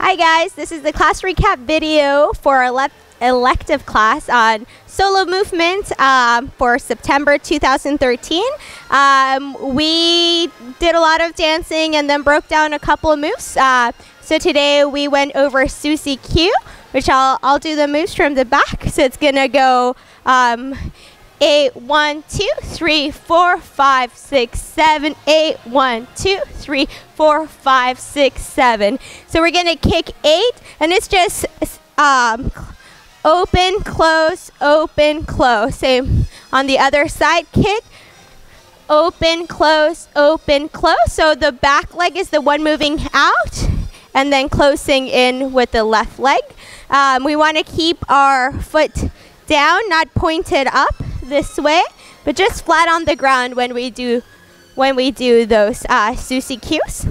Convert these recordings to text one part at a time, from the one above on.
Hi guys, this is the class recap video for our ele- elective class on solo movement um, for September 2013. Um, we did a lot of dancing and then broke down a couple of moves. Uh, so today we went over Susie Q, which I'll, I'll do the moves from the back. So it's gonna go um, eight, one, two, three, four, five, six, seven, eight, one, two, three, four, five, six, seven. So we're gonna kick eight, and it's just um, open, close, open, close. Same on the other side. Kick, open, close, open, close. So the back leg is the one moving out, and then closing in with the left leg. Um, we want to keep our foot down, not pointed up this way, but just flat on the ground when we do when we do those uh, Susie Q's.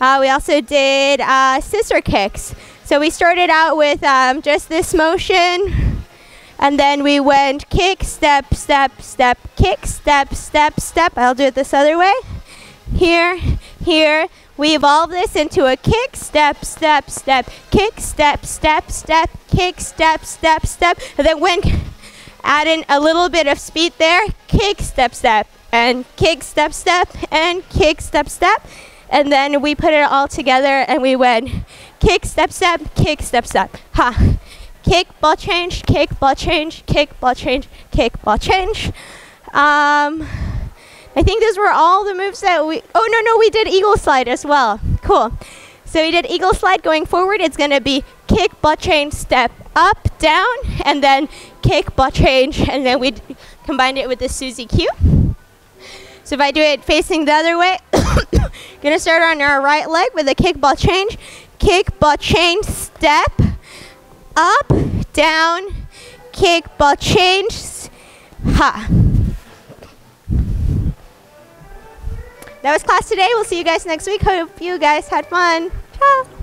Uh, we also did uh, scissor kicks. So we started out with um, just this motion, and then we went kick, step, step, step, kick, step, step, step. I'll do it this other way. Here, here. We evolve this into a kick, step, step, step, kick, step, step, step, kick, step, step, step. And then when add in a little bit of speed there, kick, step, step, and kick, step, step, and kick, step, step. And then we put it all together and we went kick, step, step, kick, step, step. Ha. Kick, ball change, kick, ball change, kick, ball change, kick, ball change. Um, I think those were all the moves that we. Oh, no, no, we did eagle slide as well. Cool. So we did eagle slide going forward. It's to be kick, ball change, step up, down, and then kick, ball change, and then we combined it with the Susie Q. So if I do it facing the other way, gonna start on our right leg with a kick, ball change, kick, ball change, step, up, down, kick, ball change, ha. That was class today. We'll see you guys next week. Hope you guys had fun. Ciao.